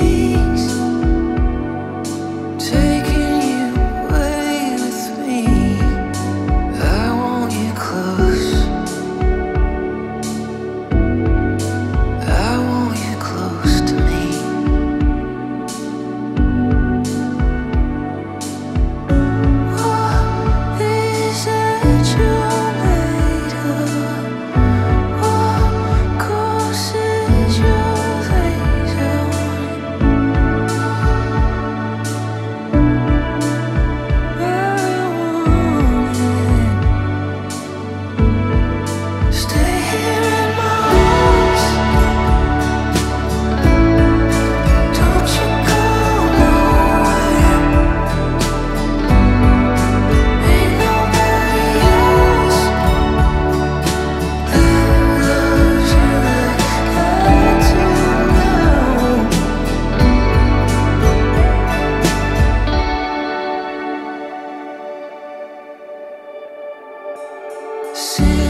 You. See